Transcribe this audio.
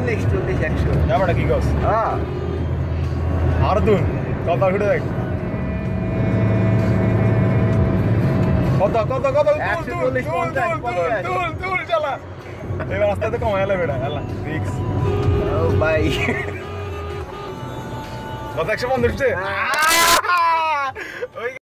চল্লিশ চল্লিশ একশো। যাবাটা কি কস হ্যাঁ। আর দুন কত ঘুরে দেখ কত কত কত একশো চল্লিশ, পঞ্চাশ, পঞ্চাশ। তুল তুল চালা এবার আস্তে আস্তে কমাই এলে বেটা এলা রিক্স। ও ভাই। কত একশো পঞ্চাশ!